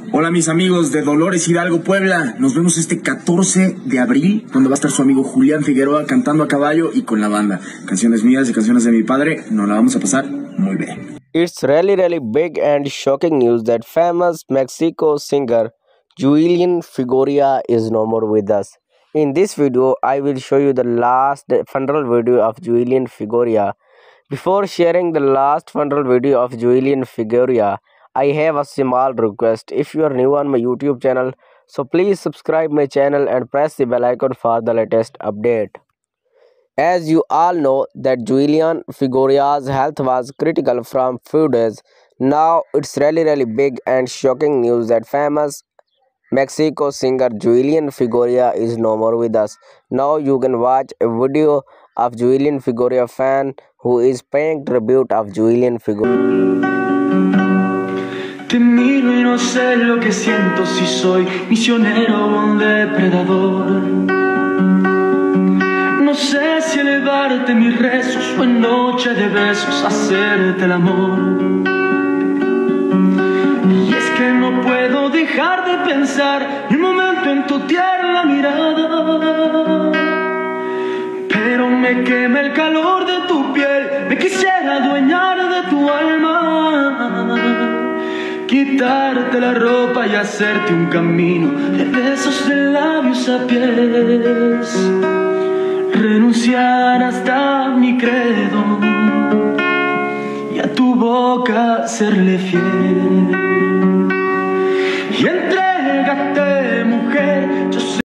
Hola mis amigos de Dolores Hidalgo Puebla, nos vemos este 14 de abril donde va a estar su amigo Julián Figueroa cantando a caballo y con la banda. Canciones mías y canciones de mi padre, nos la vamos a pasar muy bien. It's really really big and shocking news that famous Mexico singer Julian Figueroa is no more with us. In this video, I will show you the last funeral video of Julian Figueroa. Before sharing the last funeral video of Julian Figueroa, I have a small request. If you are new on my YouTube channel, so please subscribe my channel and press the bell icon for the latest update. As you all know that Julian Figueroa's health was critical from few days. Now it's really really big and shocking news that famous Mexico singer Julian Figueroa is no more with us. Now you can watch a video of Julian Figueroa fan who is paying tribute of Julian Figueroa. No sé lo que siento si soy misionero o un depredador. No sé si elevarte mis rezos o en noche de besos hacerte el amor. Y es que no puedo dejar de pensar un momento en tu tierna mirada. Pero me quema el calor de tu piel, me quisiera adueñar de tu alma quitarte la ropa y hacerte un camino de besos de labios a pies, renunciar hasta mi credo y a tu boca serle fiel.